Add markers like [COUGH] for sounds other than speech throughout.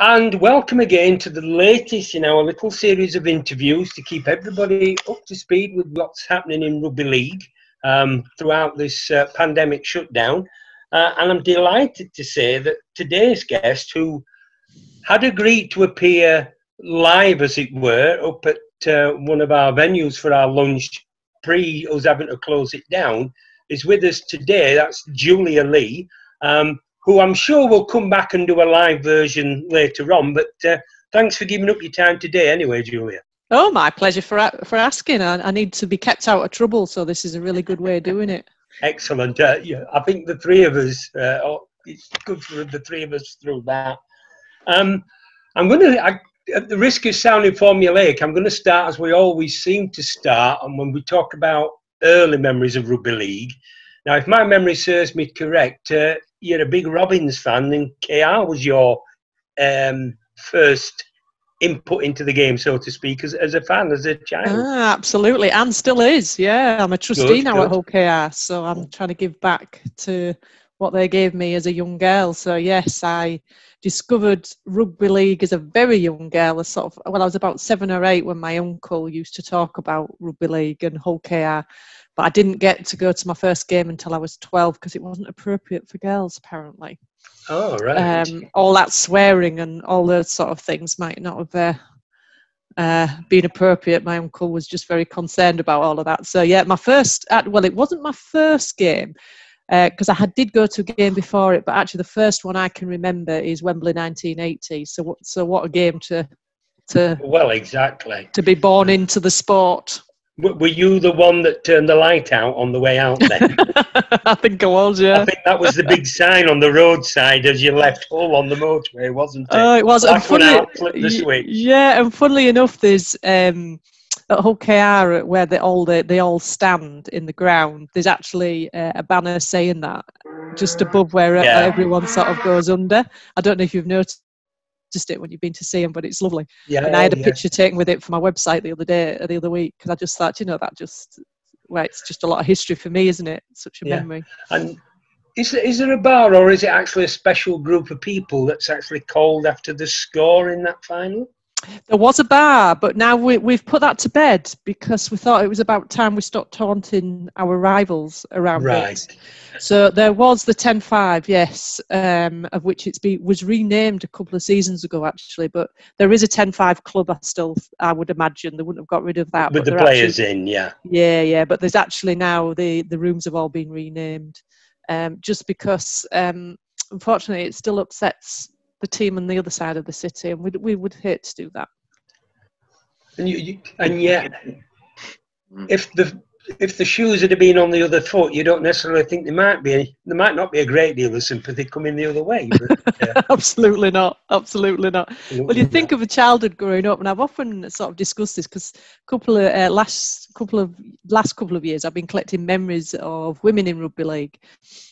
and welcome again to the latest in our little series of interviews to keep everybody up to speed with what's happening in rugby league um, throughout this uh, pandemic shutdown. Uh, and I'm delighted to say that today's guest, who had agreed to appear live, as it were, up at uh, one of our venues for our lunch pre us having to close it down, is with us today. That's Julia Lee. Um, who I'm sure will come back and do a live version later on. But uh, thanks for giving up your time today, anyway, Julia. Oh, my pleasure for for asking. I, I need to be kept out of trouble, so this is a really good way of doing it. Excellent. Uh, yeah, I think the three of us, uh, oh, it's good for the three of us through that. Um, I'm going to, at the risk of sounding formulaic, I'm going to start as we always seem to start, and when we talk about early memories of rugby league. Now, if my memory serves me correct, uh, you're a big Robins fan, and KR was your um, first input into the game, so to speak, as, as a fan, as a child. Ah, absolutely, and still is. Yeah, I'm a trustee good, now good. at Hull KR, so I'm trying to give back to what they gave me as a young girl. So yes, I discovered rugby league as a very young girl. A sort of well, I was about seven or eight when my uncle used to talk about rugby league and Hull KR but I didn't get to go to my first game until I was 12 because it wasn't appropriate for girls, apparently. Oh, right. Um, all that swearing and all those sort of things might not have uh, uh, been appropriate. My uncle was just very concerned about all of that. So, yeah, my first, well, it wasn't my first game because uh, I had, did go to a game before it, but actually the first one I can remember is Wembley 1980. So, what, so what a game to to well, exactly to be born into the sport. Were you the one that turned the light out on the way out then? [LAUGHS] I think I was, yeah. I think that was the big sign on the roadside as you left Hull on the motorway, wasn't it? Oh, it was. Black and out, flip the switch. Yeah, and funnily enough, there's um, at Hull where they all they, they all stand in the ground. There's actually uh, a banner saying that just above where yeah. everyone sort of goes under. I don't know if you've noticed just it when you've been to see them, but it's lovely. Yeah, and I had a yeah. picture taken with it for my website the other day, the other week, because I just thought, you know, that just, well, it's just a lot of history for me, isn't it? Such a yeah. memory. And is there, is there a bar, or is it actually a special group of people that's actually called after the score in that final? There was a bar, but now we, have put that to bed because we thought it was about time we stopped taunting our rivals around right. it. So there was the 10-5, yes, um, of which it's been was renamed a couple of seasons ago actually. But there is a 10-5 club. I still, I would imagine they wouldn't have got rid of that. With the players actually, in, yeah. Yeah, yeah. But there's actually now the the rooms have all been renamed, um, just because um, unfortunately it still upsets the team on the other side of the city, and we we would hate to do that. And you, you and yet, if the if the shoes had been on the other foot, you don't necessarily think there might be there might not be a great deal of sympathy coming the other way. But, [LAUGHS] uh, absolutely not. Absolutely not. Well, you think of a childhood growing up, and I've often sort of discussed this because a couple of uh, last couple of last couple of years, I've been collecting memories of women in rugby league,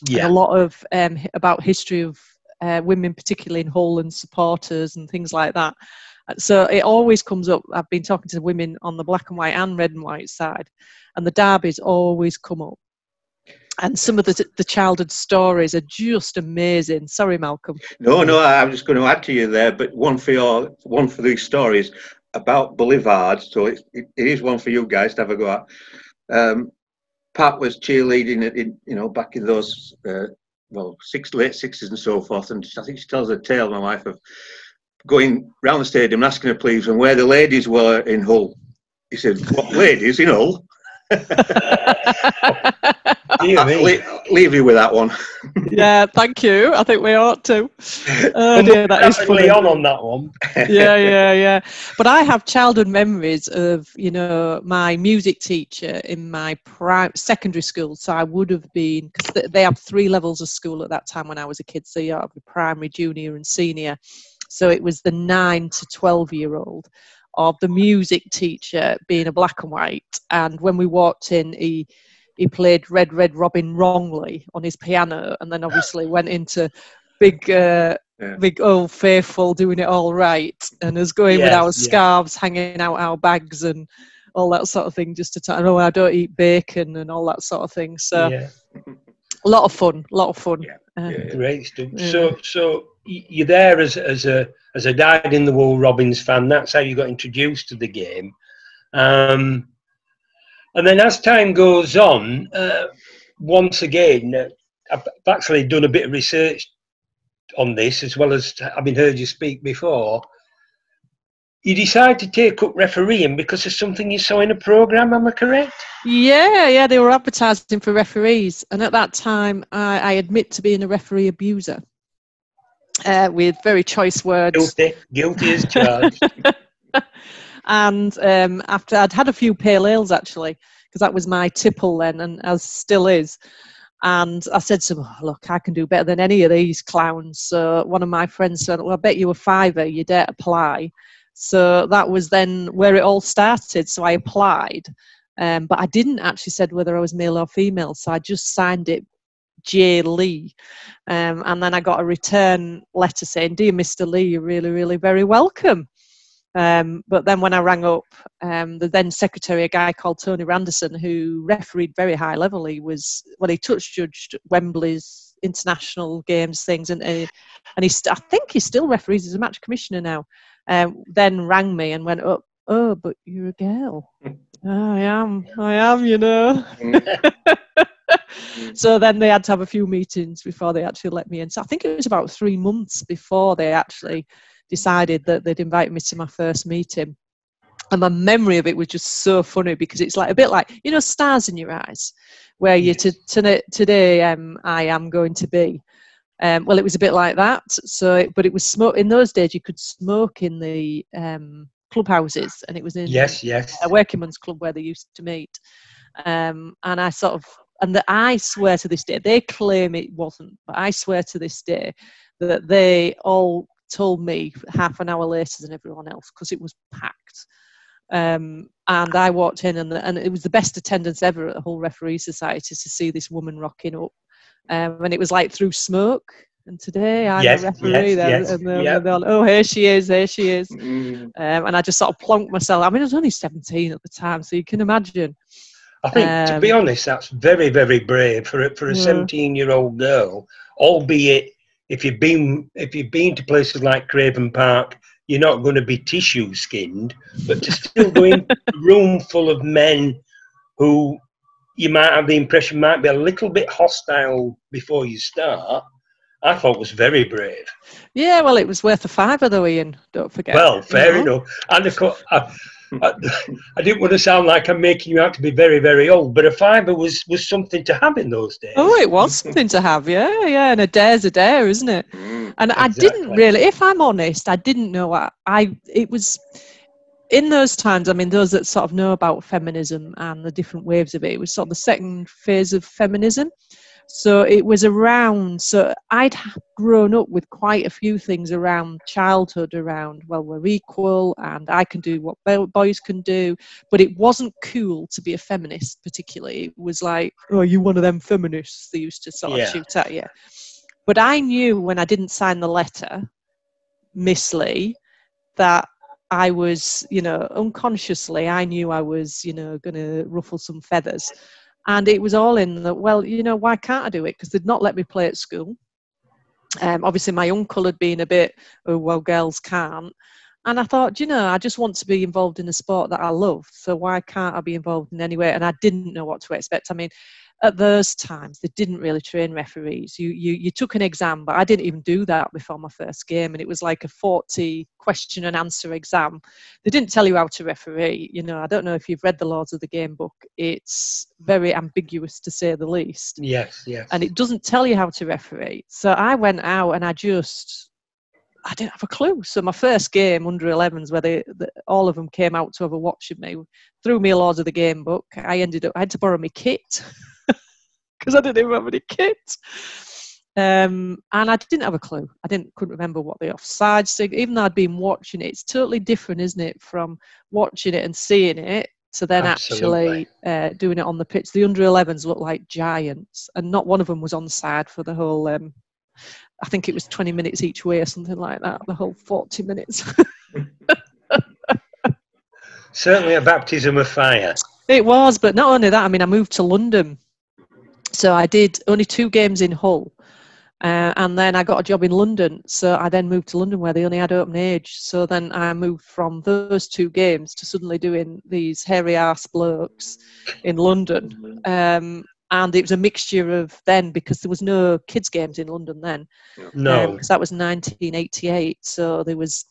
yeah. a lot of um, about history of uh, women, particularly in Hull and supporters and things like that. So it always comes up. I've been talking to women on the black and white and red and white side, and the derbies always come up. And some of the the childhood stories are just amazing. Sorry, Malcolm. No, no, I'm just going to add to you there, but one for your one for these stories about Boulevard. So it, it, it is one for you guys to have a go at. Um, Pat was cheerleading, in, you know, back in those uh, well, six late sixties and so forth. And I think she tells a tale, my wife, of going round the stadium and asking her please and where the ladies were in Hull. He said, "What ladies in Hull?" [LAUGHS] leave, leave you with that one. [LAUGHS] yeah, thank you. I think we ought to. [LAUGHS] Oh dear, that is funny. on on that one. [LAUGHS] yeah, yeah, yeah. But I have childhood memories of you know my music teacher in my prime secondary school. So I would have been because they have three levels of school at that time when I was a kid. So you have primary, junior, and senior. So it was the nine to twelve year old of the music teacher being a black and white. And when we walked in, he he played Red Red Robin wrongly on his piano, and then obviously [LAUGHS] went into big. Uh, yeah. Big old faithful doing it all right, and us going yes, with our scarves hanging out our bags and all that sort of thing, just to tell. Oh, I don't eat bacon and all that sort of thing. So, yeah. a lot of fun, a lot of fun. Yeah, great stuff. Yeah. So, so you're there as as a as a dyed in the wool Robins fan. That's how you got introduced to the game. Um, and then as time goes on, uh, once again, uh, I've actually done a bit of research on this as well as having heard you speak before. You decide to take up refereeing because of something you saw in a program. Am I correct? Yeah, yeah, they were advertising for referees, and at that time, I, I admit to being a referee abuser uh, with very choice words. Guilty, guilty as charged. [LAUGHS] and um, after I'd had a few pale ales actually, because that was my tipple then, and as still is. And I said to him, oh, "Look, I can do better than any of these clowns." So one of my friends said, "Well, I bet you a fiver you dare apply." So that was then where it all started. So I applied, um, but I didn't actually said whether I was male or female. So I just signed it J Lee, um, and then I got a return letter saying, "Dear Mr. Lee, you're really, really very welcome." Um, but then when I rang up, um, the then secretary, a guy called Tony Randerson, who refereed very high level, he was well, he touch judged Wembley's international games things, and uh, and he st- I think he still referees as a match commissioner now. Um, then rang me and went up. Oh, but you're a girl. [LAUGHS] "Oh, I am. I am. You know. [LAUGHS] so then they had to have a few meetings before they actually let me in. So I think it was about three months before they actually decided that they'd invite me to my first meeting. And my memory of it was just so funny because it's like a bit like you know stars in your eyes, where you to, to, today um, I am going to be. Um, well, it was a bit like that. So, it, but it was smoke in those days. You could smoke in the um, clubhouses, and it was in yes, yes. a working men's club where they used to meet. Um, and I sort of, and that I swear to this day, they claim it wasn't, but I swear to this day that they all told me half an hour later than everyone else because it was packed. Um, and I walked in, and, and it was the best attendance ever at the whole referee society to see this woman rocking up. Um, and it was like through smoke. And today I'm Yes, a referee, yes, there, yes, and they're, yep. they're like, oh, here she is, here she is. Mm. Um, and I just sort of plonked myself. I mean, I was only 17 at the time, so you can imagine. I think, to be Um, honest, that's very, very brave for a, for a Yeah. seventeen-year-old girl. Albeit, if you've been if you've been to places like Craven Park, you're not going to be tissue skinned. But [LAUGHS] to still go in a room full of men who you might have the impression might be a little bit hostile before you start, I thought was very brave. Yeah, well, it was worth a fiver, though, Ian. Don't forget. Well, you fair know. enough. And of course, I, uh, I, I didn't want to sound like I'm making you out to be very, very old, but a fiver was was something to have in those days. Oh, it was something to have, yeah, yeah. And a dare's a dare, isn't it? Mm. And I didn't really, if I'm honest, I didn't know. I, I, it was in those times. I mean, those that sort of know about feminism and the different waves of it. It was sort of the second phase of feminism. So it was around. So I'd grown up with quite a few things around childhood, around well, we're equal, and I can do what boys can do. But it wasn't cool to be a feminist, particularly. It was like, oh, you one of them feminists? They used to sort of Yeah. shoot at you. But I knew when I didn't sign the letter, Miss Lee, that I was, you know, unconsciously, I knew I was, you know, going to ruffle some feathers. And it was all in that, well, you know, why can't I do it? Because they'd not let me play at school. Um, obviously, my uncle had been a bit, oh, well, girls can't. And I thought, you know, I just want to be involved in a sport that I love. So why can't I be involved in any way? And I didn't know what to expect. I mean, at those times, they didn't really train referees. You, you, you took an exam, but I didn't even do that before my first game. And it was like a 40 question and answer exam. They didn't tell you how to referee. You know, I don't know if you've read the laws of the Game book. It's very ambiguous to say the least Yes, yes. and it doesn't tell you how to referee. So I went out and I just, I didn't have a clue. So my first game under 11s, where they, the, all of them came out to have a watch of me, threw me a Lords of the Game book. I ended up, I had to borrow my kit [LAUGHS] because I didn't even have any kit. Um, and I didn't have a clue. I didn't couldn't remember what the offside sig. Even though I'd been watching it, it's totally different, isn't it, from watching it and seeing it to then Absolutely. actually uh, doing it on the pitch. The under 11s looked like giants, and not one of them was on side for the whole. Um, I think it was 20 minutes each way or something like that. The whole 40 minutes. Certainly a baptism of fire. It was, but not only that. I mean, I moved to London, so I did only two games in Hull, Uh, and then I got a job in London. So I then moved to London where they only had open age. So then I moved from those two games to suddenly doing these hairy ass blokes in London. Um, and it was a mixture of then because there was no kids games in London then. No. Because that was 1988. So there was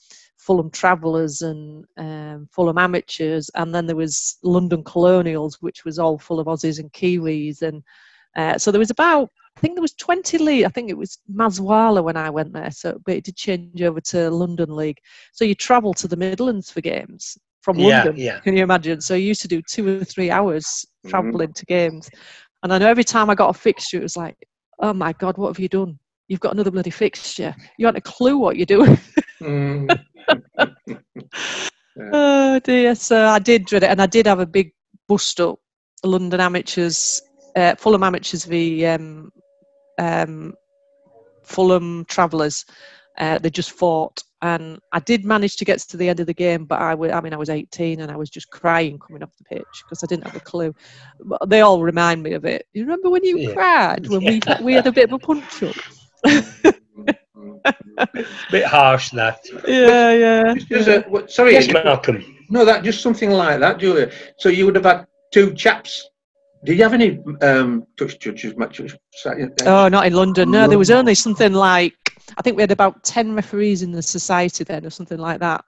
Fulham Travellers and um, Fulham Amateurs, and then there was London Colonials, which was all full of Aussies and Kiwis, and uh, so there was about I think there was 20 league. I think it was Maswala when I went there, so but it did change over to London League. So you travel to the Midlands for games from Yeah, London. yeah. Can you imagine? So you used to do two or three hours Mhm. traveling to games, and I know every time I got a fixture, it was like, oh my god, what have you done? You've got another bloody fixture. You haven't a clue what you're doing. Mm. [LAUGHS] [LAUGHS] Oh dear. So I did dread it, and I did have a big bust up. London amateurs, uh, Fulham amateurs v um, um, Fulham travellers. Uh, they just fought, and I did manage to get to the end of the game, but I I mean, I was 18 and I was just crying coming off the pitch because I didn't have a clue. But they all remind me of it. You remember when you Yeah. cried when we we had a bit of a punch up? [LAUGHS] Bit harsh that. yeah, yeah. Just as a- what- sorry, Yes, Malcolm. no, that just something like that, Julia. So you would have had two chaps. Did you have any um, touch judges matches? Oh, not in London. No, there was only something like I think we had about ten referees in the society then, or something like that.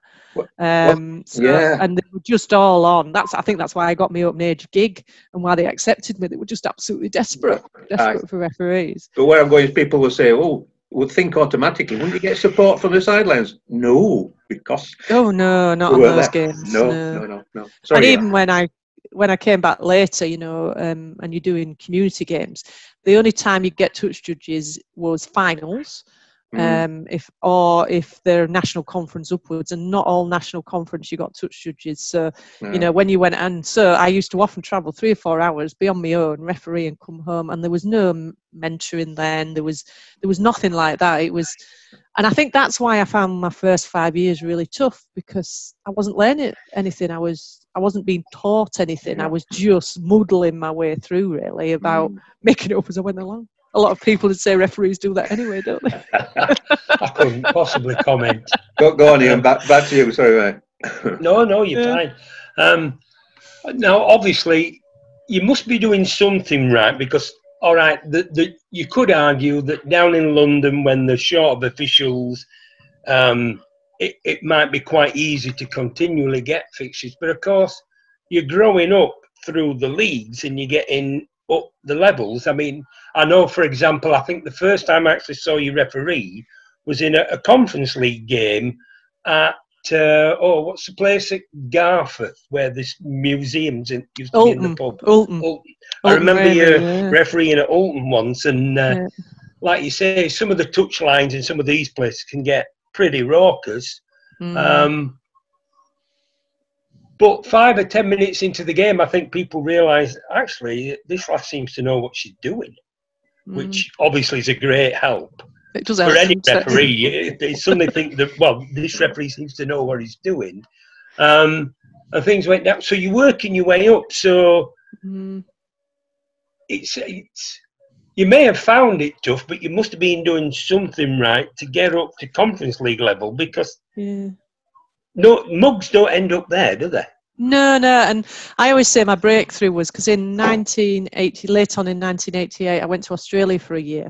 Um, so- Yeah. and they were just all on. That's I think that's why I got me open age gig and why they accepted me. They were just absolutely desperate, desperate for referees. But where I'm going is people will say, "Oh, would think automatically, wouldn't you get support from the sidelines?" No, because Oh no, not on those there. games. No, no. no, no, no. and Sorry. even when I when I came back later, you know, um, and you're doing community games, the only time you get touch judges was finals. Mm. um, if or if they're national conference upwards, and not all national conference you got touch judges. So No. you know when you went and so I used to often travel three or four hours, be on my own, referee, and come home, and there was no mentoring then. There was there was nothing like that. It was, and I think that's why I found my first five years really tough because I wasn't learning anything. I was I wasn't being taught anything. I was just muddling my way through really about Mm. making it up as I went along. A lot of people would say referees do that anyway, don't they? [LAUGHS] I couldn't possibly comment. Go, go on, Ian. Back, back to you. Sorry, mate. [LAUGHS] No, no, you're Yeah. fine. Um, now, obviously, you must be doing something right because, all right, the, the, you could argue that down in London, when they're short of officials, um, it, it might be quite easy to continually get fixtures. But of course, you're growing up through the leagues and you're getting up the levels. I mean, I know, for example, I think the first time I actually saw you referee was in a, a conference league game at uh, oh, what's the place at Garforth where this museum's in, used to be in the pub? Oulton. Oulton. I remember you yeah. refereeing at Oulton once, and uh, Yeah. like you say, some of the touch lines in some of these places can get pretty raucous. Mm. Um, but five or ten minutes into the game, I think people realise actually this lass seems to know what she's doing, Mm. which obviously is a great help it does for any referee, they suddenly think that well, this referee seems to know what he's doing, um, and things went down. So you're working your way up. So Mm. it's it's you may have found it tough, but you must have been doing something right to get up to conference league level because Yeah. no mugs don't end up there, do they? No, no, and I always say my breakthrough was because in 1980, late on in 1988, I went to Australia for a year,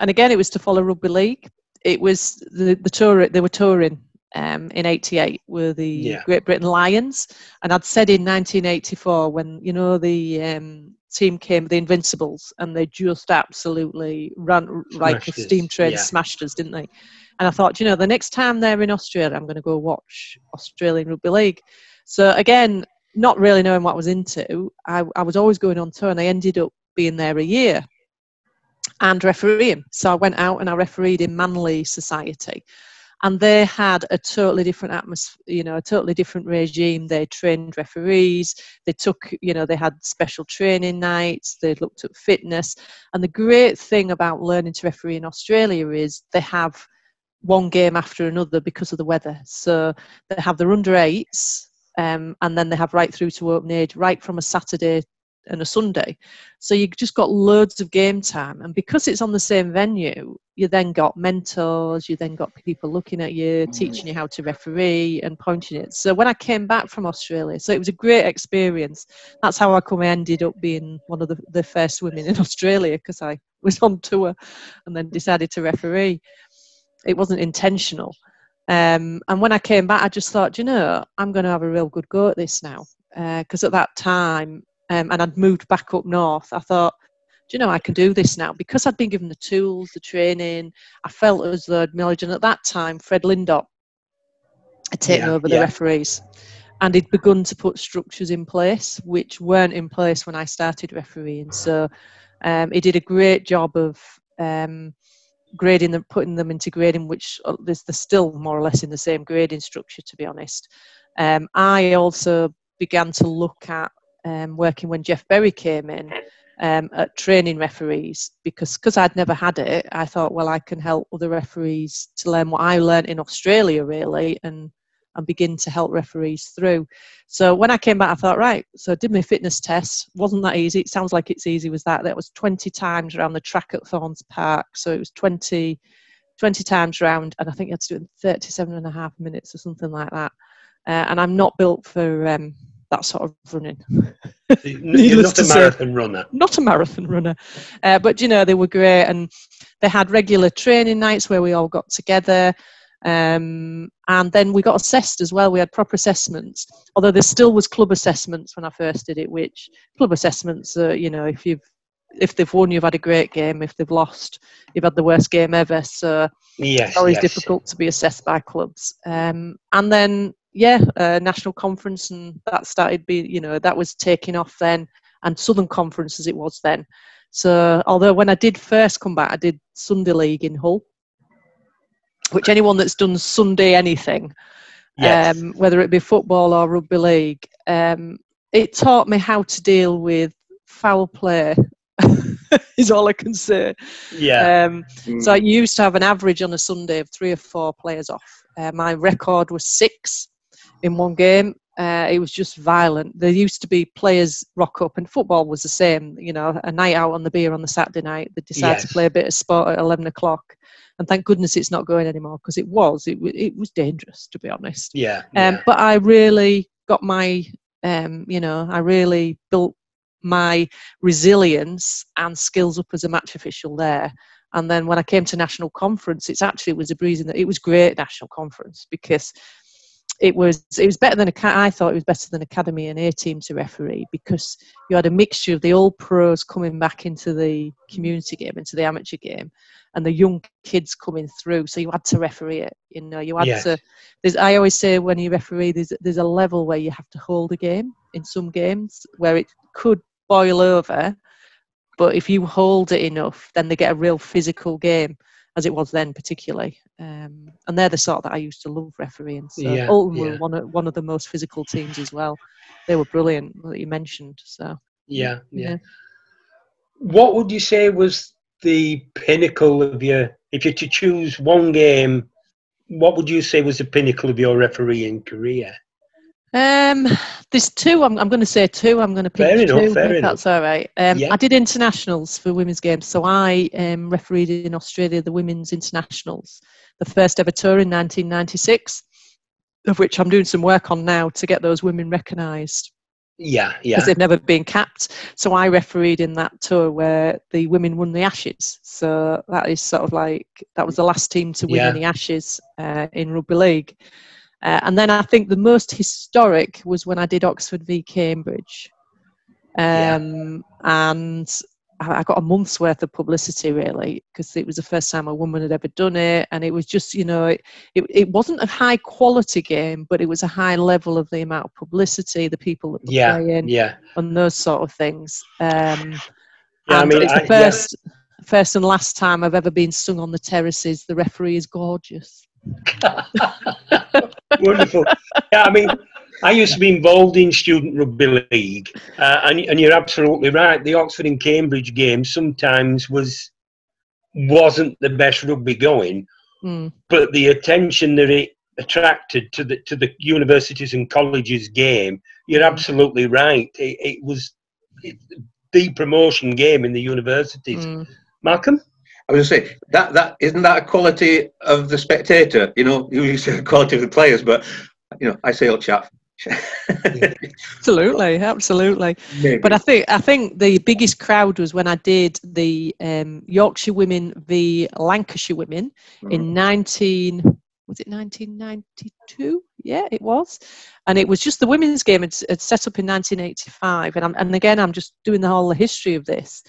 and again it was to follow rugby league. It was the the tour they were touring um, in '88 were the Yeah. Great Britain Lions, and I'd said in 1984 when you know the um, team came, the Invincibles, and they just absolutely ran like a steam train, yeah. smashed us, didn't they? And I thought, you know, the next time they're in Australia, I'm going to go watch Australian rugby league. So again, not really knowing what I was into, I, I was always going on tour, and I ended up being there a year and refereeing. So I went out and I refereed in Manly Society, and they had a totally different atmosphere, you know, a totally different regime. They trained referees. They took, you know, they had special training nights. They looked at fitness, and the great thing about learning to referee in Australia is they have one game after another because of the weather. So they have their under eights, um, and then they have right through to open age, right from a Saturday and a Sunday. So you just got loads of game time. And because it's on the same venue, you then got mentors, you then got people looking at you, teaching you how to referee and pointing it. So when I came back from Australia, so it was a great experience. That's how I come I ended up being one of the, the first women in [LAUGHS] Australia because I was on tour and then decided to referee. It wasn't intentional. Um, and when I came back, I just thought, you know, I'm going to have a real good go at this now. Because uh, at that time, um, and I'd moved back up north, I thought, do you know, I can do this now. Because I'd been given the tools, the training, I felt as though I'd. And at that time, Fred Lindop had taken yeah, over the yeah. referees. And he'd begun to put structures in place, which weren't in place when I started refereeing. So um, he did a great job of um, grading them, putting them into grading, which uh, they're still more or less in the same grading structure, to be honest. Um, I also began to look at um, working when Jeff Berry came in um, at training referees because because I'd never had it. I thought, well, I can help other referees to learn what I learned in Australia, really, and and begin to help referees through. So when I came back, I thought, right, so I did my fitness test. Wasn't that easy? It sounds like it's easy, was that? That was 20 times around the track at Thornes Park. So it was 20, 20 times round, and I think you had to do it in 37 and a half minutes or something like that. Uh, and I'm not built for um, that sort of running. [LAUGHS] You're not a [LAUGHS] marathon say, runner. Not a marathon runner. Uh, but, you know, they were great. And they had regular training nights where we all got together. Um, and then we got assessed as well. We had proper assessments, although there still was club assessments when I first did it. Which club assessments, are, you know, if you've if they've won, you've had a great game. If they've lost, you've had the worst game ever. So yes, it's always yes. difficult to be assessed by clubs. Um, and then yeah, uh, national conference, and that started being, you know, that was taking off then, and Southern Conference as it was then. So although when I did first come back, I did Sunday League in Hull which anyone that's done Sunday anything, yes. um, whether it be football or rugby league, um, it taught me how to deal with foul play. [LAUGHS] is all I can say. Yeah. Um, mm. So I used to have an average on a Sunday of three or four players off. Uh, my record was six in one game. Uh, it was just violent. There used to be players rock up, and football was the same. You know, a night out on the beer on the Saturday night. They decide yes. to play a bit of sport at eleven o'clock and thank goodness it's not going anymore because it was it, it was dangerous to be honest yeah, um, yeah. but i really got my um, you know i really built my resilience and skills up as a match official there and then when i came to national conference it's actually it was a breeze that it was great national conference because it was it was better than a I thought it was better than academy and A team to referee because you had a mixture of the old pros coming back into the community game into the amateur game and the young kids coming through so you had to referee it you know you had yes. to there's I always say when you referee there's there's a level where you have to hold a game in some games where it could boil over but if you hold it enough then they get a real physical game as it was then particularly. Um, and they're the sort that I used to love refereeing. So yeah, Oulton yeah. were one of, one of the most physical teams as well. They were brilliant that you mentioned. So yeah, yeah, yeah. What would you say was the pinnacle of your? If you to choose one game, what would you say was the pinnacle of your refereeing career? Um, there's two. I'm, I'm going to say two. I'm going to pick fair two. Enough, fair that's all right. Um, yeah. I did internationals for women's games, so I um, refereed in Australia the women's internationals, the first ever tour in 1996, of which I'm doing some work on now to get those women recognised. Yeah, yeah. Because they've never been capped. So I refereed in that tour where the women won the Ashes. So that is sort of like that was the last team to win yeah. any Ashes uh, in rugby league. Uh, and then I think the most historic was when I did Oxford v Cambridge. Um, yeah. And I got a month's worth of publicity really because it was the first time a woman had ever done it, and it was just you know it, it, it wasn't a high quality game, but it was a high level of the amount of publicity, the people that were yeah, playing, yeah, and those sort of things. Um, yeah, I mean, it's the I, first yeah. first and last time I've ever been sung on the terraces. The referee is gorgeous. [LAUGHS] Wonderful. Yeah, I mean, I used to be involved in student rugby league, uh, and, and you're absolutely right. The Oxford and Cambridge game sometimes was wasn't the best rugby going, mm. but the attention that it attracted to the to the universities and colleges game, you're hmm. absolutely right. It, it was the promotion game in the universities. Mm. Malcolm? I was going to say that that isn't that a quality of the spectator. You know, you say quality of the players, but you know, I say old chap. [LAUGHS] absolutely, absolutely. Maybe. But I think I think the biggest crowd was when I did the um, Yorkshire Women v Lancashire Women mm. in nineteen was it nineteen ninety two? Yeah, it was, and it was just the women's game. It's, it's set up in nineteen eighty five, and I'm, and again I'm just doing the whole history of this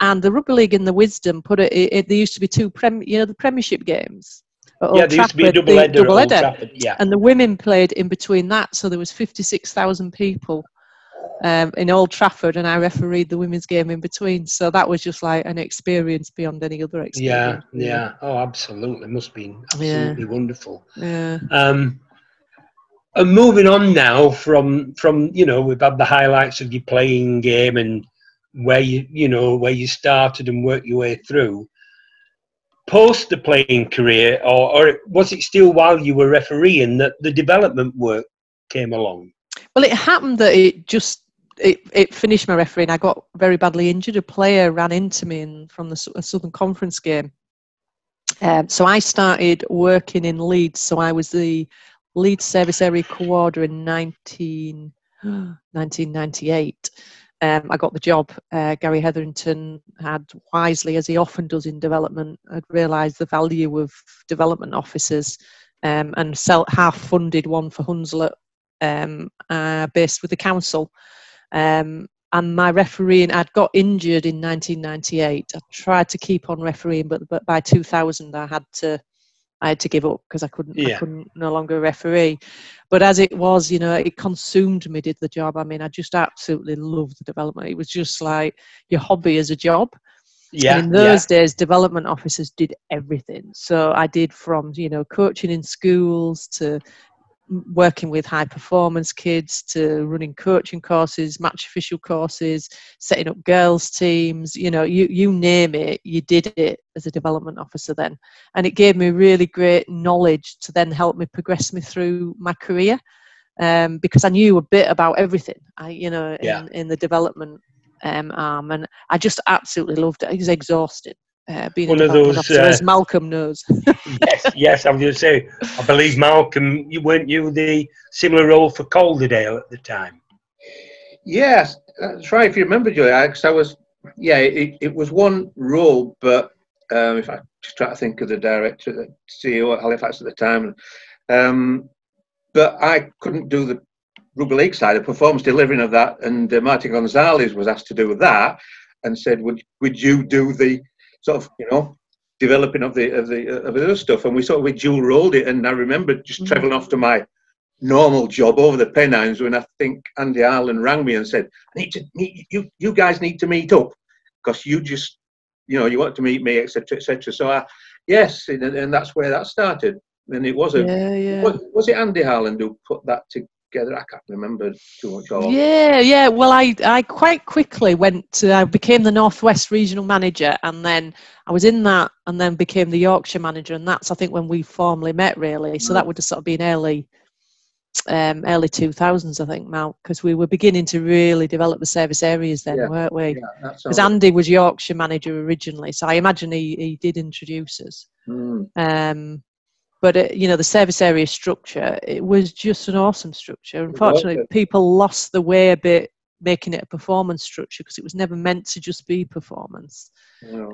and the rugby league and the wisdom put it, it, it there used to be two prem you know the premiership games yeah, there used to be double header, double header. yeah. and the women played in between that so there was 56,000 people um, in Old Trafford and I refereed the women's game in between so that was just like an experience beyond any other experience yeah yeah oh absolutely must have been absolutely yeah. wonderful yeah um and moving on now from from you know we've had the highlights of your playing game and where you you know where you started and worked your way through. Post the playing career or, or was it still while you were refereeing that the development work came along? Well it happened that it just it, it finished my refereeing. I got very badly injured. A player ran into me in, from the southern conference game. Um, so i started working in leeds. So i was the lead service area coordinator in 19, [GASPS] 1998 um, I got the job. Uh, Gary Hetherington had wisely, as he often does in development, had realised the value of development officers um, and half funded one for Hunslet um, uh, based with the council. Um, and my refereeing, I'd got injured in 1998. I tried to keep on refereeing, but, but by 2000 I had to I had to give up because I couldn't, yeah. I couldn't no longer referee. But as it was, you know, it consumed me. Did the job? I mean, I just absolutely loved the development. It was just like your hobby as a job. Yeah. And in those yeah. days, development officers did everything. So I did from you know coaching in schools to working with high performance kids to running coaching courses, match official courses, setting up girls teams, you know, you, you name it, you did it as a development officer then. And it gave me really great knowledge to then help me progress me through my career. Um, because I knew a bit about everything, I, you know, yeah. in, in the development um, arm, and I just absolutely loved it. It was exhausting uh, being one of those, officer, uh, as Malcolm knows. [LAUGHS] yes, yes, I was going to say, I believe Malcolm, you weren't you the similar role for Calderdale at the time? Yes, that's right. If you remember, Joey, I, I was, yeah, it, it was one role, but um, if I just try to think of the director, the CEO at Halifax at the time, um, but I couldn't do the rugby league side, the performance delivering of that, and uh, Martin Gonzalez was asked to do with that, and said, "Would would you do the sort of you know developing of the of the of the other stuff, and we sort of we dual rolled it. And I remember just mm-hmm. travelling off to my normal job over the Pennines when I think Andy Ireland rang me and said, "I need to meet you. You guys need to meet up because you just you know you want to meet me, etc., etc." So I yes, and, and, that's where that started. And it was a yeah, yeah. Was, was it Andy Harland who put that to, together. I can't remember too much. Of. Yeah, yeah. Well, I, I quite quickly went to, I became the Northwest Regional Manager and then I was in that and then became the Yorkshire Manager. And that's, I think, when we formally met, really. So that would have sort of been early. Um, early 2000s, I think, Mal, because we were beginning to really develop the service areas then, yeah. weren't we? Because yeah, Andy was Yorkshire manager originally, so I imagine he, he did introduce us. Mm. Um, but it, you know the service area structure it was just an awesome structure unfortunately people lost the way a bit making it a performance structure because it was never meant to just be performance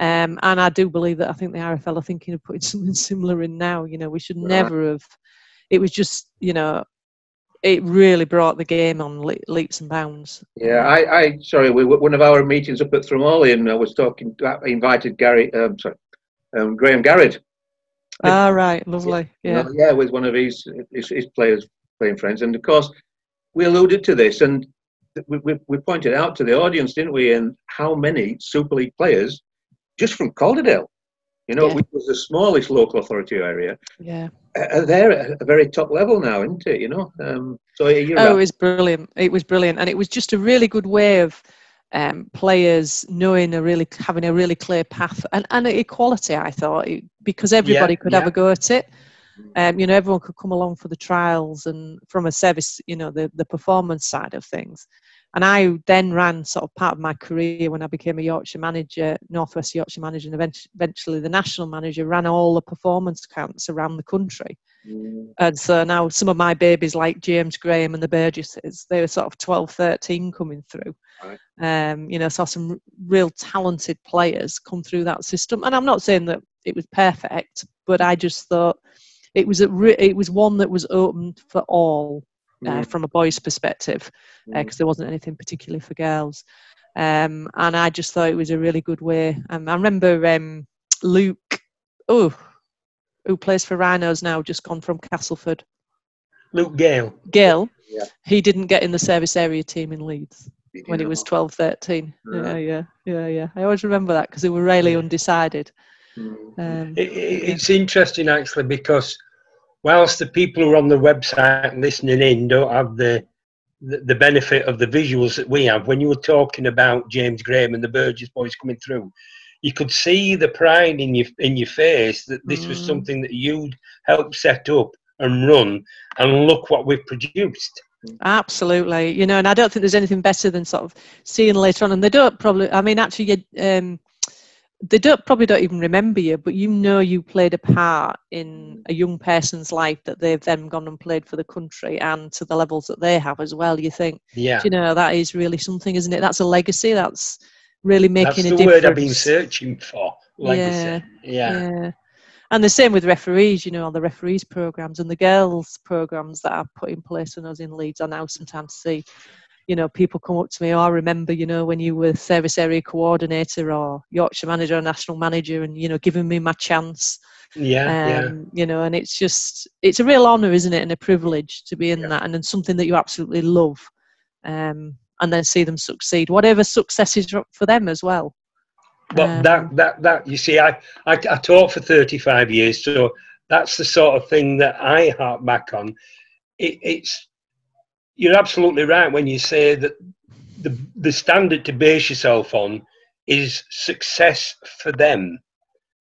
um, and i do believe that i think the rfl are thinking of putting [LAUGHS] something similar in now you know we should right. never have it was just you know it really brought the game on le- leaps and bounds. Yeah, I, I sorry, we, one of our meetings up at Thromoli, and I was talking. I invited Gary, um, sorry, um, Graham Garrett Ah, right, lovely. Yeah, yeah, with one of his, his, his players playing friends, and of course, we alluded to this, and we, we, we, pointed out to the audience, didn't we, and how many Super League players just from Calderdale, you know, yeah. which was the smallest local authority area. Yeah, they're there at a very top level now, isn't it? You know, um, so oh, right. it was brilliant. It was brilliant, and it was just a really good way of um, players knowing a really having a really clear path and, and equality i thought because everybody yeah, could yeah. have a go at it um, you know everyone could come along for the trials and from a service you know the, the performance side of things And I then ran sort of part of my career when I became a Yorkshire manager, Northwest Yorkshire manager, and eventually the national manager, ran all the performance camps around the country. Mm. And so now some of my babies, like James Graham and the Burgesses, they were sort of 12, 13 coming through. Right. Um, you know, saw some real talented players come through that system. And I'm not saying that it was perfect, but I just thought it was a re- it was one that was open for all uh, mm. from a boys' perspective because uh, mm. there wasn't anything particularly for girls. Um, and I just thought it was a really good way. Um, I remember um, Luke, oh, who plays for Rhinos now, just gone from Castleford. Luke Gale. Gale. Yeah. He didn't get in the service area team in Leeds when he was 12, 13. Yeah, yeah, yeah, yeah. I always remember that because they were really undecided. Mm. Um, it, it, it's interesting actually because whilst the people who are on the website listening in don't have the, the, benefit of the visuals that we have, when you were talking about James Graham and the Burgess boys coming through, you could see the pride in your in your face that this mm. was something that you'd helped set up and run, and look what we've produced. Absolutely, you know, and I don't think there's anything better than sort of seeing later on, and they don't probably. I mean, actually, um, they don't probably don't even remember you, but you know you played a part in a young person's life that they've then gone and played for the country and to the levels that they have as well. You think, yeah, you know, that is really something, isn't it? That's a legacy. That's really making That's a the difference. word I've been searching for. Legacy. Yeah, yeah. yeah. And the same with referees, you know, all the referees programs and the girls programs that I've put in place when I was in Leeds. I now sometimes see you know, people come up to me, oh, I remember, you know, when you were service area coordinator or Yorkshire manager or national manager and, you know, giving me my chance. Yeah, um, yeah. You know, and it's just, it's a real honour, isn't it, and a privilege to be in yeah. that and then something that you absolutely love. Um, and then see them succeed, whatever success is for them as well. But um, that, that, that, you see, I, I, I taught for 35 years, so that's the sort of thing that I hark back on. It, it's you're absolutely right when you say that the the standard to base yourself on is success for them,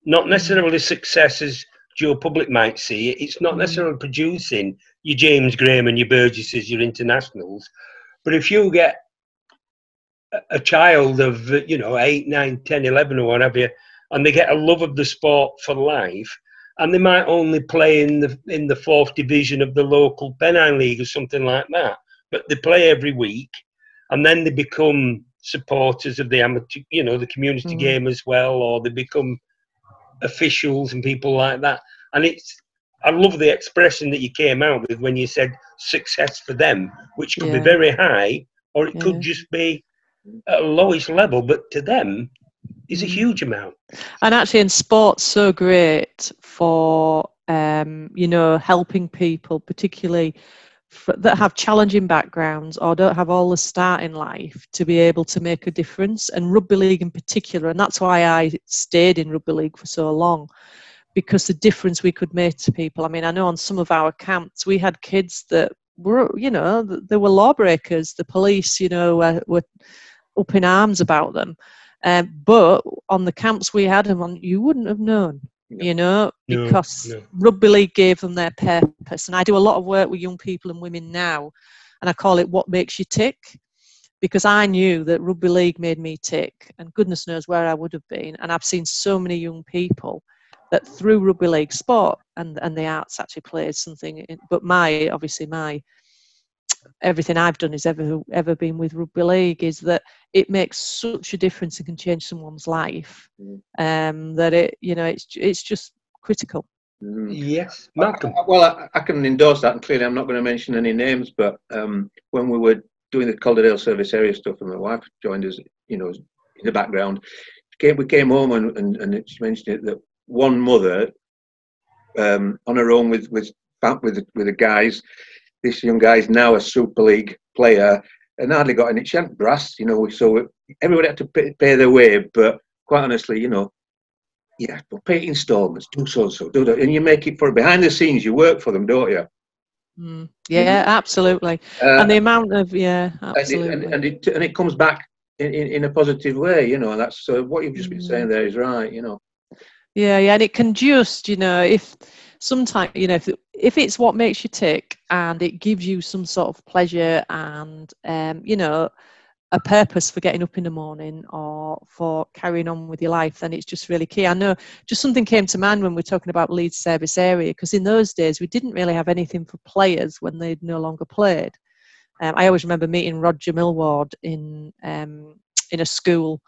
not necessarily success as Joe Public might see it. It's not mm-hmm. necessarily producing your James Graham and your Burgesses, your internationals, but if you get a child of you know 8 9 10 11 or whatever and they get a love of the sport for life and they might only play in the in the fourth division of the local Pennine League or something like that but they play every week, and then they become supporters of the amateur, you know, the community mm. game as well, or they become officials and people like that. And it's, I love the expression that you came out with when you said success for them, which could yeah. be very high, or it yeah. could just be at a lowest level, but to them is a mm. huge amount. And actually, in sports, so great for um, you know helping people, particularly that have challenging backgrounds or don't have all the start in life to be able to make a difference and rugby league in particular and that's why i stayed in rugby league for so long because the difference we could make to people. I mean i know on some of our camps we had kids that were you know they were lawbreakers. The police you know were, were up in arms about them. Um, but on the camps we had them on you wouldn't have known you know, because no, no. rugby league gave them their purpose. And I do a lot of work with young people and women now, and I call it What Makes You Tick, because I knew that rugby league made me tick, and goodness knows where I would have been. And I've seen so many young people that through rugby league sport and, and the arts actually played something. In, but my, obviously, my everything I've done is ever ever been with rugby league is that it makes such a difference and can change someone's life. Mm. Um, that it you know it's it's just critical. Mm. Yes, Malcolm. I, well, I, I, can endorse that, and clearly I'm not going to mention any names. But um, when we were doing the Calderdale service area stuff, and my wife joined us, you know, in the background, came, we came home and, and, and she mentioned it that one mother um, on her own with with with with the guys this young guy is now a Super League player and hardly got any. Hadn't brass, you know, so everybody had to pay, pay their way. But quite honestly, you know, yeah, but pay installments, do so and so, do that, and you make it for behind the scenes. You work for them, don't you? Mm. Yeah, mm-hmm. absolutely. Uh, and the amount of yeah, absolutely. And it, and, and it, and it comes back in, in, in, a positive way, you know. And that's so what you've just been saying mm. there is right, you know. Yeah, yeah, and it can just, you know, if sometimes you know if, if it's what makes you tick and it gives you some sort of pleasure and um, you know a purpose for getting up in the morning or for carrying on with your life, then it's just really key. I know just something came to mind when we're talking about lead service area because in those days we didn't really have anything for players when they'd no longer played. Um, I always remember meeting Roger Millward in um, in a school,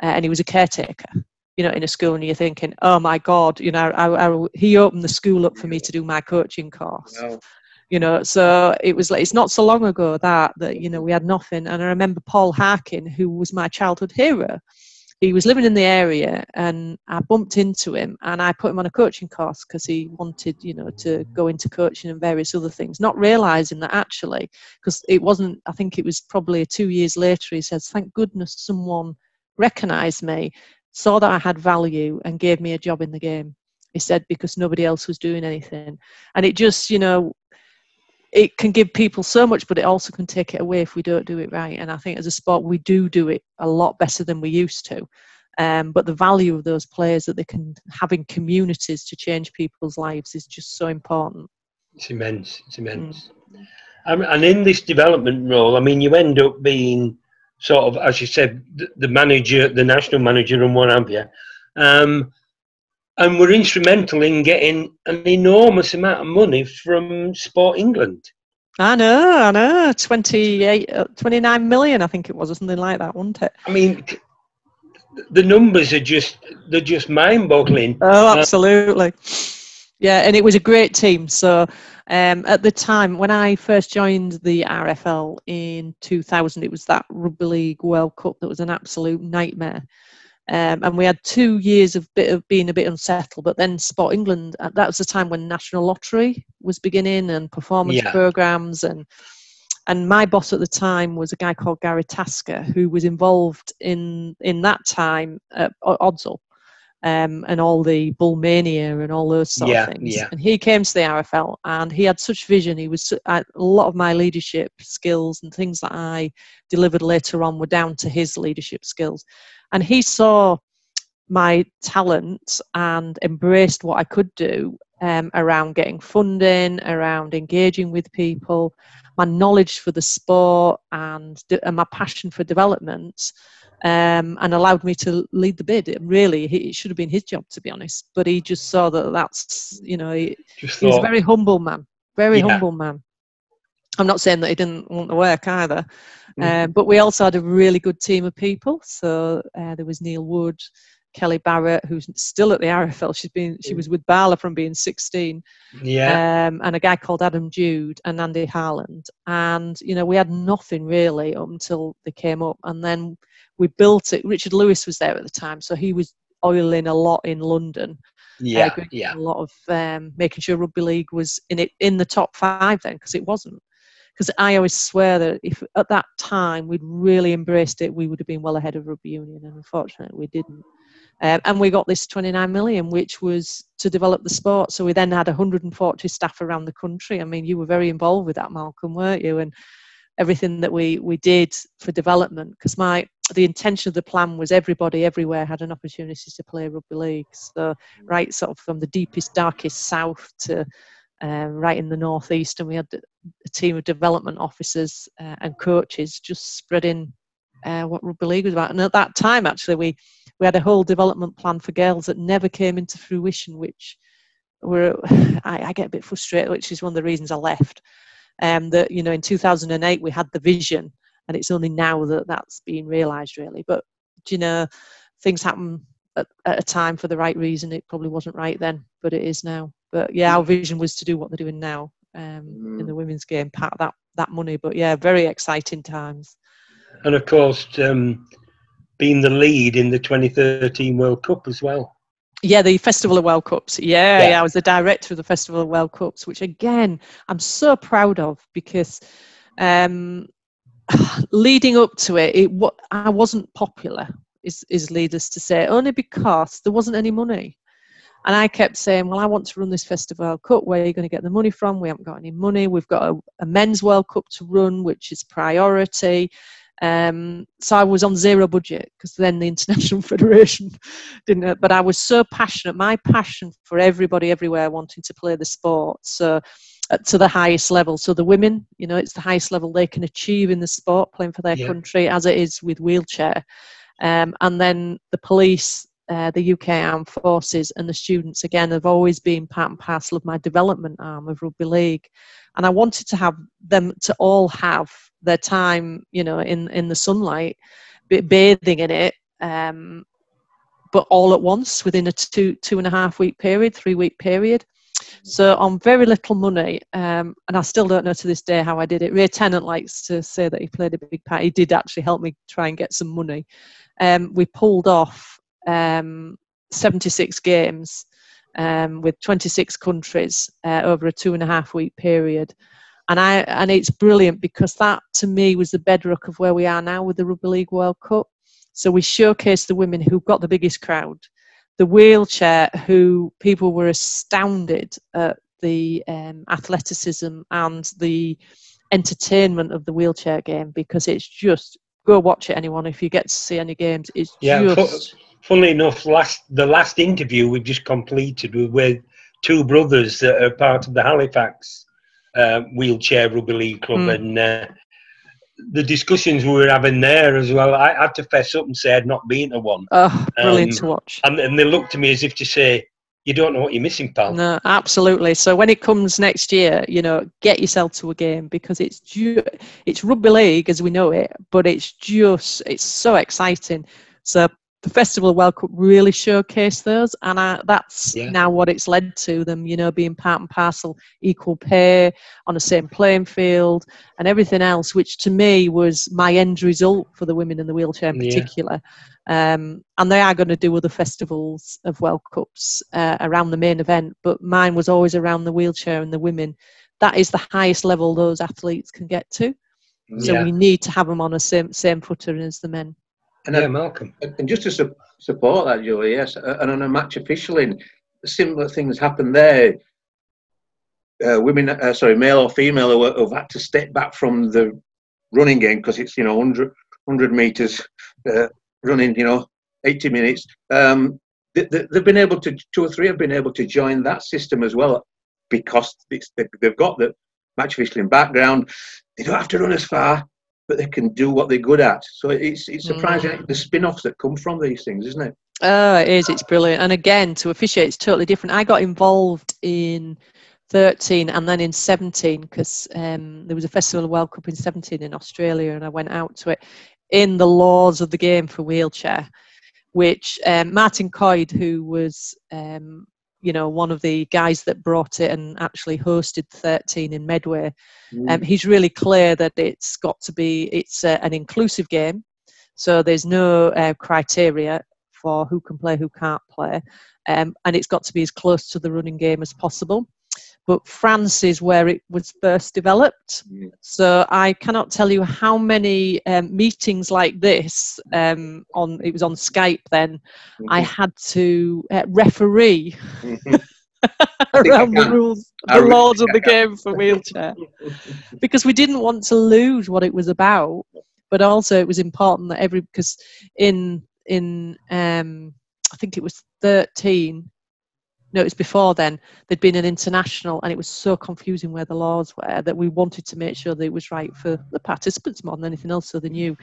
uh, and he was a caretaker. You know, in a school, and you're thinking, "Oh my God!" You know, I, I, he opened the school up for me to do my coaching course. You know so it was like it's not so long ago that that you know we had nothing and i remember paul harkin who was my childhood hero. He was living in the area and i bumped into him and i put him on a coaching course because he wanted you know to go into coaching and various other things not realizing that actually because it wasn't i think it was probably two years later he says thank goodness someone recognized me saw that i had value and gave me a job in the game he said because nobody else was doing anything and it just you know it can give people so much, but it also can take it away if we don't do it right. And I think as a sport, we do do it a lot better than we used to. Um, but the value of those players that they can have in communities to change people's lives is just so important. It's immense. It's immense. Mm. Um, and in this development role, I mean, you end up being sort of, as you said, the, the manager, the national manager, and what have you. Um, and were instrumental in getting an enormous amount of money from Sport England. I know, I know. 28, uh, 29 million, I think it was, or something like that, wasn't it? I mean, the numbers are just, they're just mind boggling. Oh, uh, absolutely. yeah, and it was a great team. So um, at the time, when I first joined the RFL in 2000, it was that Rugby League World Cup that was an absolute nightmare. Um, and we had two years of bit of being a bit unsettled. But then Sport England, uh, that was the time when National Lottery was beginning and performance yeah. programs and and my boss at the time was a guy called Gary Tasker who was involved in in that time at Odsal. Um, and all the bullmania and all those sort yeah, of things. Yeah. And he came to the RFL and he had such vision. He was a lot of my leadership skills and things that I delivered later on were down to his leadership skills. And he saw my talent and embraced what I could do um, around getting funding, around engaging with people, my knowledge for the sport, and, and my passion for development. Um, and allowed me to lead the bid. It really, it should have been his job, to be honest. But he just saw that that's, you know, he, he was a very humble man, very yeah. humble man. I'm not saying that he didn't want to work either, mm. um, but we also had a really good team of people. So uh, there was Neil Wood, Kelly Barrett, who's still at the RFL. She's been she mm. was with BARLA from being 16. Yeah. Um, and a guy called Adam Jude and Andy Harland. And you know we had nothing really up until they came up, and then we built it. Richard Lewis was there at the time, so he was oiling a lot in London. Yeah, uh, yeah. A lot of um, making sure rugby league was in it in the top five then because it wasn't because I always swear that if at that time we'd really embraced it, we would have been well ahead of rugby union, and unfortunately we didn't. Um, and we got this 29 million, which was to develop the sport. So we then had 140 staff around the country. I mean, you were very involved with that, Malcolm, weren't you? And everything that we we did for development, because my the intention of the plan was everybody everywhere had an opportunity to play rugby league. So right, sort of from the deepest, darkest south to um, right in the northeast, and we had a team of development officers uh, and coaches just spreading uh, what rugby league was about. And at that time, actually, we we had a whole development plan for girls that never came into fruition, which were [SIGHS] I, I get a bit frustrated, which is one of the reasons I left. Um, that you know, in 2008 we had the vision, and it's only now that that's being realised, really. But you know, things happen at, at a time for the right reason. It probably wasn't right then, but it is now. But yeah, our vision was to do what they're doing now um, mm. in the women's game, part that that money. But yeah, very exciting times. And of course, um, being the lead in the 2013 World Cup as well. Yeah, the Festival of World Cups. Yeah, yeah, yeah, I was the director of the Festival of World Cups, which again I'm so proud of because um, [SIGHS] leading up to it, it what I wasn't popular. Is is leaders to say only because there wasn't any money. And I kept saying, well, I want to run this Festival Cup. Where are you going to get the money from? We haven't got any money. We've got a, a men's World Cup to run, which is priority. Um, so I was on zero budget because then the International [LAUGHS] Federation didn't. But I was so passionate. My passion for everybody everywhere wanting to play the sport. So to the highest level. So the women, you know, it's the highest level they can achieve in the sport, playing for their yeah. country, as it is with wheelchair. Um, and then the police, uh, the UK Armed Forces, and the students again have always been part and parcel of my development arm of rugby league, and I wanted to have them to all have their time, you know, in in the sunlight, bathing in it. Um, but all at once within a two two and a half week period, three week period. So on very little money, um, and I still don't know to this day how I did it. Ray Tennant likes to say that he played a big part. He did actually help me try and get some money. Um, we pulled off um, 76 games um, with 26 countries uh, over a two and a half week period. And I and it's brilliant because that to me was the bedrock of where we are now with the Rugby League World Cup. So we showcased the women who got the biggest crowd, the wheelchair who people were astounded at the um, athleticism and the entertainment of the wheelchair game because it's just go watch it anyone if you get to see any games it's yeah just... funnily enough last the last interview we've just completed with two brothers that are part of the halifax uh, wheelchair rugby league club mm. and uh, the discussions we were having there as well, I had to fess up and say I'd not been to one. Oh, brilliant um, to watch. And, and they looked at me as if to say, you don't know what you're missing, pal. No, absolutely. So when it comes next year, you know, get yourself to a game because it's ju- it's rugby league as we know it, but it's just it's so exciting. So the festival World Cup really showcased those, and I, that's yeah. now what it's led to them, you know, being part and parcel, equal pay on the same playing field, and everything else, which to me was my end result for the women in the wheelchair in particular. Yeah. Um, and they are going to do other festivals of World Cups uh, around the main event, but mine was always around the wheelchair and the women. That is the highest level those athletes can get to. So yeah. we need to have them on a same same footing as the men. And yeah, Malcolm. And just to su- support that, Julie, yes, and on a match officialing, similar things happen there. Uh, women, uh, sorry, male or female, who have had to step back from the running game because it's you know 100, 100 meters uh, running, you know, 80 minutes. Um, they, have been able to, two or three have been able to join that system as well because they've got the match officialing background. They don't have to run as far but they can do what they're good at. So it's it's surprising mm. the spin-offs that come from these things, isn't it? Oh, it is. It's brilliant. And again, to officiate, it's totally different. I got involved in 13 and then in 17 because um, there was a festival of World Cup in 17 in Australia, and I went out to it in the laws of the game for wheelchair, which um, Martin Coyd, who was um, you know one of the guys that brought it and actually hosted 13 in medway. Mm. um, he's really clear that it's got to be it's uh, an inclusive game. So there's no uh, criteria for who can play who can't play. Um, and it's got to be as close to the running game as possible but France is where it was first developed. So I cannot tell you how many um, meetings like this um, on it was on Skype then. Mm-hmm. I had to uh, referee mm-hmm. [LAUGHS] around the rules, the laws of the game for wheelchair, [LAUGHS] because we didn't want to lose what it was about. But also, it was important that every because in in um, I think it was thirteen no, it was before then. There'd been an international, and it was so confusing where the laws were that we wanted to make sure that it was right for the participants more than anything else, so they knew.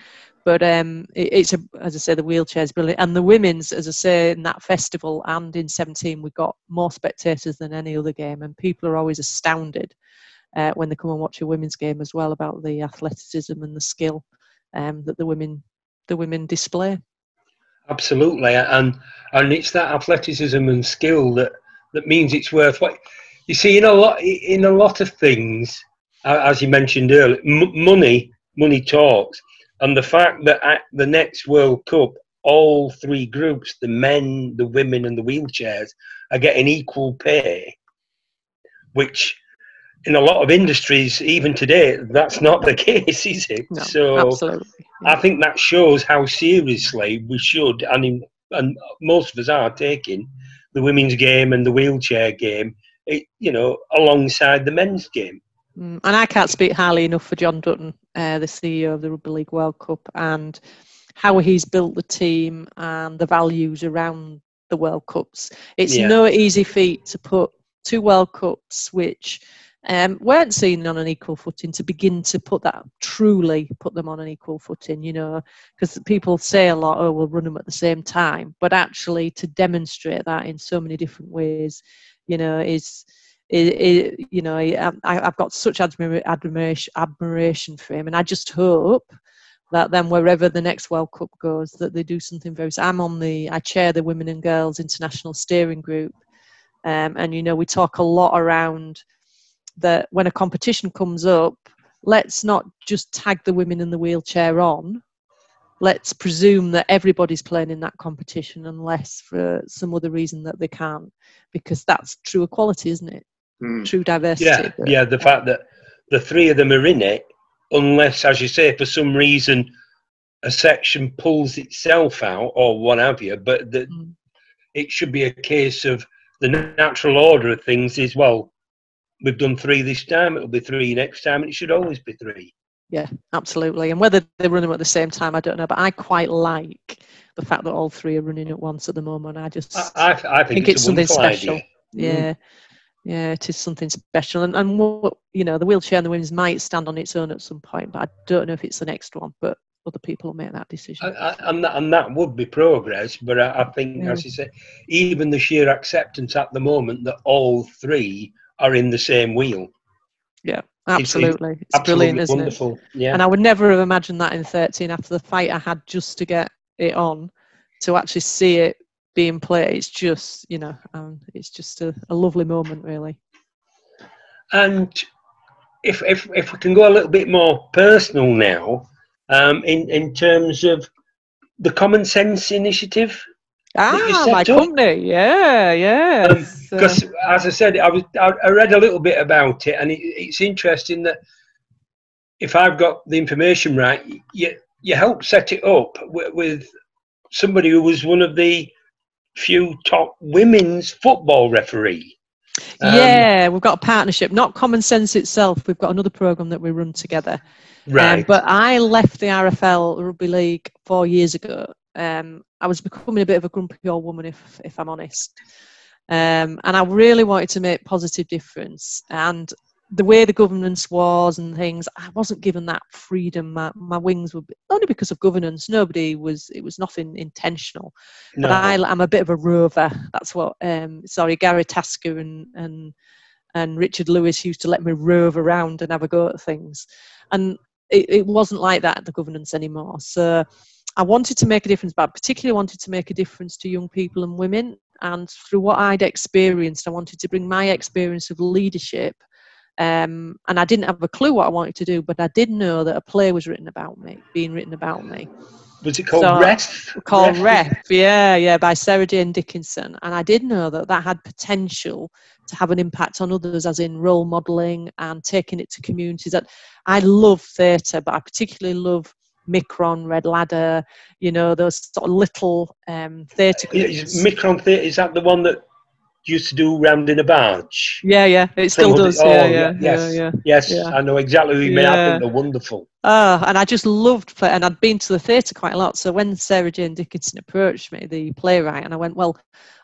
But um, it, it's a, as I say, the wheelchair's brilliant, and the women's, as I say, in that festival and in 17, we got more spectators than any other game, and people are always astounded uh, when they come and watch a women's game as well about the athleticism and the skill um, that the women the women display. Absolutely, and and it's that athleticism and skill that that means it's worth what you see in a lot in a lot of things. As you mentioned earlier, m- money money talks, and the fact that at the next World Cup, all three groups the men, the women, and the wheelchairs are getting equal pay, which in a lot of industries, even today, that's not the [LAUGHS] case, is it? No, so absolutely. I think that shows how seriously we should, and, in, and most of us are taking the women's game and the wheelchair game, it, you know, alongside the men's game. Mm, and I can't speak highly enough for Jon Dutton, uh, the CEO of the Rugby League World Cup, and how he's built the team and the values around the World Cups. It's yeah. no easy feat to put two World Cups, which um, weren't seen on an equal footing to begin to put that truly put them on an equal footing you know because people say a lot oh we'll run them at the same time. But actually to demonstrate that in so many different ways you know is it, it, you know I, i've got such admira- admiration admiration for him and i just hope that then wherever the next world cup goes that they do something very i'm on the i chair the women and girls international steering group um, and you know we talk a lot around that when a competition comes up, let's not just tag the women in the wheelchair on. Let's presume that everybody's playing in that competition unless for some other reason that they can't, because that's true equality, isn't it? Mm. True diversity. Yeah, yeah. The fact that the three of them are in it, unless, as you say, for some reason a section pulls itself out or what have you, but that mm. it should be a case of the natural order of things is well, we've done three this time, it'll be three next time, and it should always be three. Yeah, absolutely. And whether they run them at the same time, I don't know. But I quite like the fact that all three are running at once at the moment. I just I, I, I think, think, it's, it's something special. Idea. Yeah. Mm. Yeah, it is something special, and and what, you know, the wheelchair and the women's might stand on its own at some point, but I don't know if it's the next one. But other people will make that decision. I, I, and, that, and that would be progress, but I, I think, as you say, even the sheer acceptance at the moment that all three are in the same wheel. Yeah, absolutely. It's, it's, it's brilliant, isn't wonderful. it? Yeah. And I would never have imagined that in 13 after the fight I had just to get it on to actually see it being played. It's just, you know, um, it's just a, a lovely moment, really. And if, if, if we can go a little bit more personal now, um, in, in terms of the Common Sense Initiative, Ah, my up. company. Yeah, yeah. Because um, uh, as I said, I was I read a little bit about it, and it, it's interesting that if I've got the information right, you you helped set it up with, with somebody who was one of the few top women's football referee. Um, yeah, we've got a partnership, not Common Sense itself. We've got another program that we run together. Um, right. Um, but I left the RFL Rugby League four years ago um, I was becoming a bit of a grumpy old woman, if if I'm honest. Um, and I really wanted to make positive difference. And the way the governance was and things, I wasn't given that freedom. My, my wings were only because of governance. Nobody was. It was nothing intentional. No. But I, am a bit of a rover. That's what. Um, sorry, Gary Tasker and and and Richard Lewis used to let me rove around and have a go at things, and it, it wasn't like that at the governance anymore. So I wanted to make a difference, but I particularly wanted to make a difference to young people and women. And through what I'd experienced, I wanted to bring my experience of leadership. Um, and I didn't have a clue what I wanted to do, but I did know that a play was written about me, being written about me. Was it called so, Ref? Called Ref. Ref, yeah, yeah, by Sarah Jane Dickenson. And I did know that that had potential to have an impact on others, as in role modelling and taking it to communities. That I love theatre, but I particularly love Mikron, Red Ladder, you know, those sort of little um, theatre groups. Mikron Theatre, is that the one that used to do round in a barge? Yeah, yeah, it still does. Oh, yeah, yeah, yes, yeah, yeah, yes, yeah. I know exactly who you mean. I think they're wonderful. Oh, and I just loved, and I'd been to the theatre quite a lot. So when Sarah Jane Dickenson approached me, the playwright, and I went, "Well,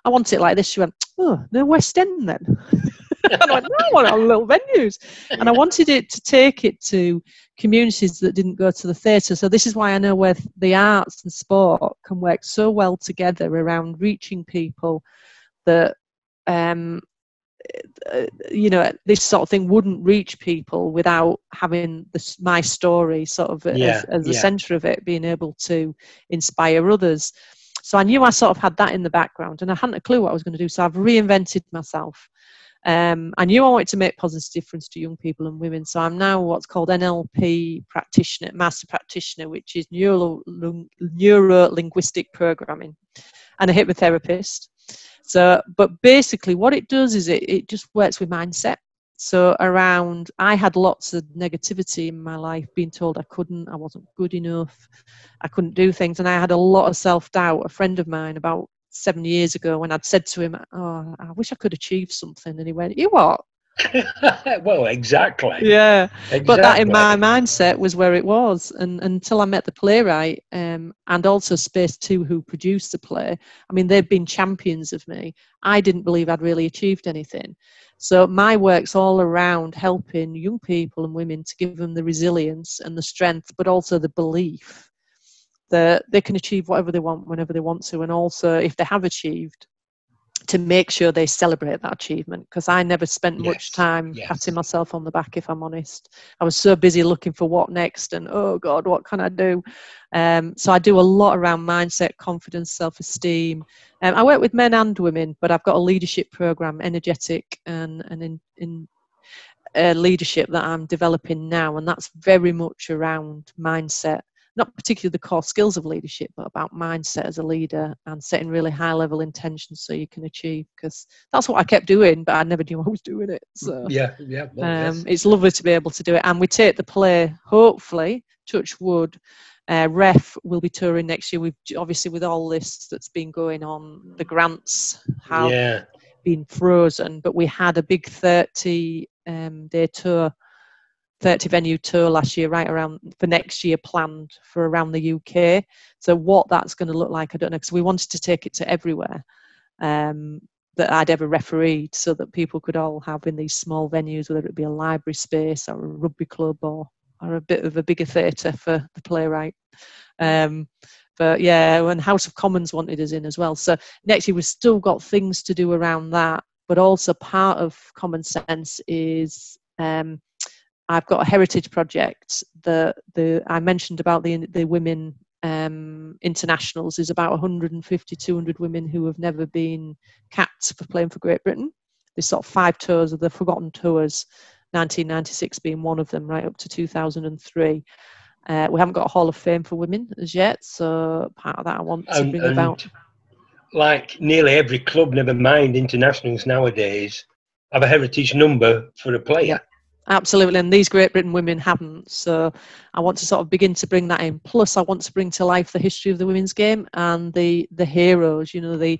I want it like this," she went, "Oh, no West End then." [LAUGHS] [LAUGHS] and I went, no, I want little venues. And I wanted it to take it to communities that didn't go to the theatre. So this is why I know where the arts and sport can work so well together around reaching people that um, you know this sort of thing wouldn't reach people without having this my story sort of yeah, as, as the yeah. center of it being able to inspire others so i knew i sort of had that in the background and i hadn't a clue what i was going to do so i've reinvented myself um, I knew I wanted to make positive difference to young people and women, so I'm now what's called NLP practitioner, master practitioner, which is neuro, linguistic programming, and a hypnotherapist. So, but basically, what it does is it, it just works with mindset. So, around, I had lots of negativity in my life, being told I couldn't, I wasn't good enough, I couldn't do things, and I had a lot of self doubt. A friend of mine, about seven years ago when I'd said to him, "Oh, I wish I could achieve something," and he went, "You what?" [LAUGHS] well, exactly. Yeah, exactly. but that in my mindset was where it was, and until I met the playwright um, and also Space Two, who produced the play. I mean, they've been champions of me. I didn't believe I'd really achieved anything, So my work's all around helping young people and women to give them the resilience and the strength, but also the belief that they can achieve whatever they want whenever they want to, and also if they have achieved, to make sure they celebrate that achievement because I never spent yes. much time yes. patting myself on the back, if I'm honest. I was so busy looking for what next and oh God, what can I do? Um, so I do a lot around mindset, confidence, self esteem. Um, I work with men and women, but I've got a leadership program, energetic and, and in, in uh, leadership that I'm developing now, and that's very much around mindset not particularly the core skills of leadership, but about mindset as a leader and setting really high level intentions so you can achieve. Because that's what I kept doing, but I never knew [LAUGHS] I was doing it. So yeah, yeah, well, um, yes. it's lovely to be able to do it, and we take the play. Hopefully, touch wood. Uh, Ref will be touring next year. We've obviously with all this that's been going on, the grants have yeah. been frozen, but we had a big 30 um, day tour 30 venue tour last year, right around for next year planned for around the UK. So what that's going to look like, I don't know, because we wanted to take it to everywhere um, that I'd ever refereed, so that people could all have in these small venues, whether it be a library space or a rugby club or or a bit of a bigger theatre for the playwright. Um, but yeah, and House of Commons wanted us in as well. So next year we've still got things to do around that, but also part of Common Sense is um, I've got a heritage project that the I mentioned about the the women um, internationals is about 150 200 women who have never been capped for playing for Great Britain. There's sort of five tours of the forgotten tours, 1996 being one of them, right up to 2003. Uh, we haven't got a Hall of Fame for women as yet, so part of that I want to bring about. Like nearly every club, never mind internationals nowadays, have a heritage number for a player. Absolutely, and these Great Britain women haven't. So I want to sort of begin to bring that in. Plus, I want to bring to life the history of the women's game and the the heroes. You know, the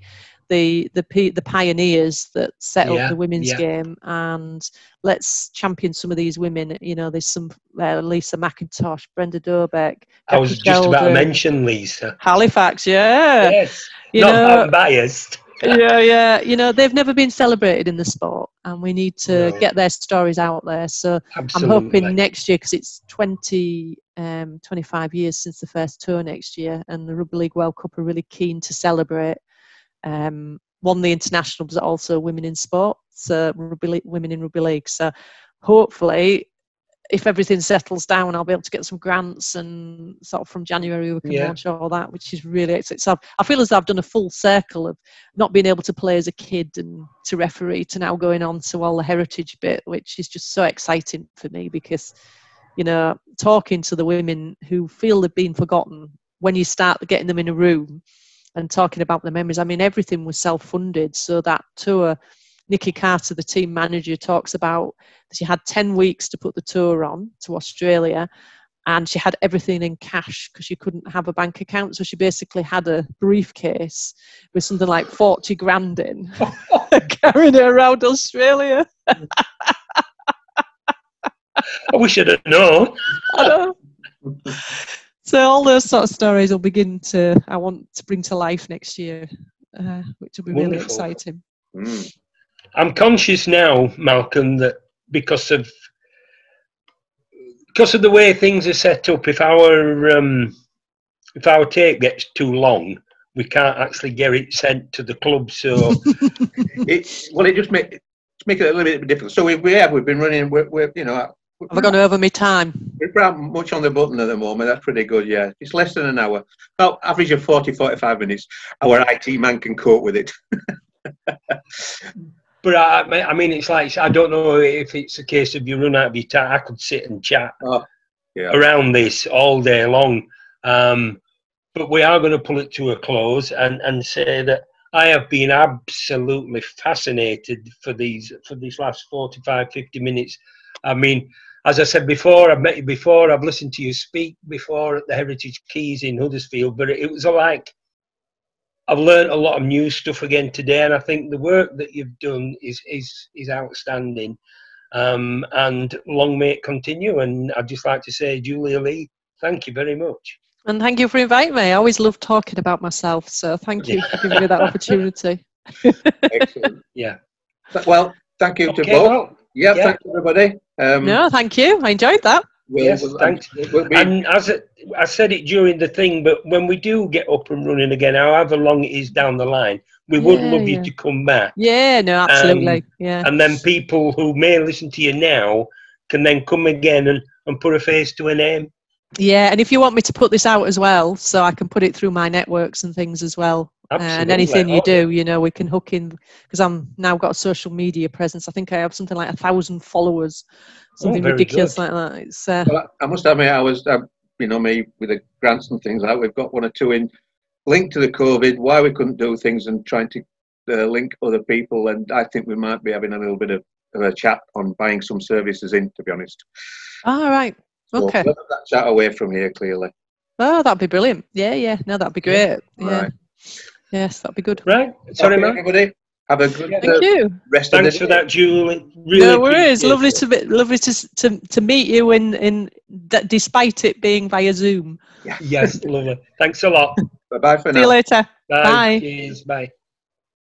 the the the pioneers that set yeah, up the women's yeah. game, and let's champion some of these women. You know, there's some uh, Lisa McIntosh, Brenda Dobek. I was just about to mention Lisa Halifax. Yeah, yes, you not know, biased yeah, yeah. You know, they've never been celebrated in the sport, and we need to no. get their stories out there. So Absolutely. I'm hoping next year, because it's 20, um, 25 years since the first tour next year, and the Rugby League World Cup are really keen to celebrate. Um, one, the international, but also women in sport, so rugby women in rugby league. So hopefully if everything settles down, I'll be able to get some grants and sort of from January we can yeah. launch all that, which is really exciting. So I feel as though I've done a full circle of not being able to play as a kid and to referee to now going on to all the heritage bit, which is just so exciting for me because, you know, talking to the women who feel they've been forgotten when you start getting them in a room and talking about the memories. I mean, everything was self-funded, so that tour Nikki Carter, the team manager, talks about she had 10 weeks to put the tour on to Australia and she had everything in cash because she couldn't have a bank account. So she basically had a briefcase with something like 40 grand in, [LAUGHS] carrying it around Australia. I wish I'd have known. know. So all those sort of stories will begin to, I want to bring to life next year, uh, which will be Wonderful. really exciting. Mm. I'm conscious now, Malcolm, that because of because of the way things are set up, if our um, if our tape gets too long, we can't actually get it sent to the club. So [LAUGHS] it's well, it just make make it a little bit difficult. So we, we have we've been running. We're, we're you know. Have I gone over my time? We're not much on the button at the moment. That's pretty good, yeah. It's less than an hour. About average of 40, 45 minutes. Our IT man can cope with it. [LAUGHS] But I, I mean, it's like I don't know if it's a case of you run out of your time. I could sit and chat oh, yeah. around this all day long. Um, but we are going to pull it to a close and, and say that I have been absolutely fascinated for these for these last 45, 50 minutes. I mean, as I said before, I've met you before, I've listened to you speak before at the Heritage Keys in Huddersfield, but it was like I've learned a lot of new stuff again today, and I think the work that you've done is is is outstanding. Um, and long may it continue. And I'd just like to say, Julia Lee, thank you very much. And thank you for inviting me. I always love talking about myself, so thank you for giving me that [LAUGHS] opportunity. Excellent. [LAUGHS] Yeah. Well, thank you to both. well, Yeah, yeah. thanks everybody. Um, No, thank you. I enjoyed that. We'll- yes, we'll- thanks. we'll be- And as it, I said it during the thing, but when we do get up and running again, however long it is down the line, we would Yeah, love yeah. you to come back. Yeah, no, um, absolutely. yeah. And then people who may listen to you now can then come again and, and put a face to a name. Yeah, and if you want me to put this out as well, so I can put it through my networks and things as well. Uh, absolutely. And anything you Oh, do, you know, we can hook in because I'm now got a social media presence. I think I have something like a thousand followers, something very ridiculous good. like that. It's uh, Well, I must admit, I was, um, you know, me with the grants and things like that. We've got one or two in linked to the COVID. Why we couldn't do things and trying to uh, link other people, and I think we might be having a little bit of, of a chat on buying some services in. To be honest, all right. So Okay. we'll that chat away from here clearly. Oh, that'd be brilliant. Yeah, yeah. No, that'd be great. Yeah. Right. Yes, that'd be good. Right. Sorry, Okay, man. everybody. Have a good Yeah. Thank uh, you. rest of Thanks the for day. that, Julie. Really no worries. Lovely to be, lovely to to to meet you in in that despite it being via Zoom. Yes, lovely. Thanks a lot. [LAUGHS] Bye bye for See you later. Bye. Bye. Cheers. Bye.